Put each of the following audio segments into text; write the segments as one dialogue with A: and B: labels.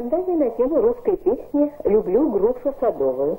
A: фантазия на тему русской песни «Люблю грушу садовую».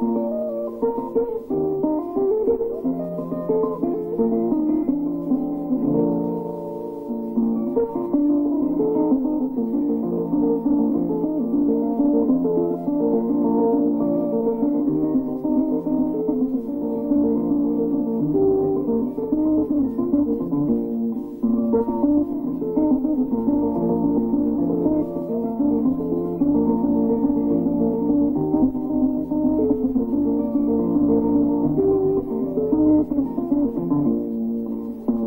A: you.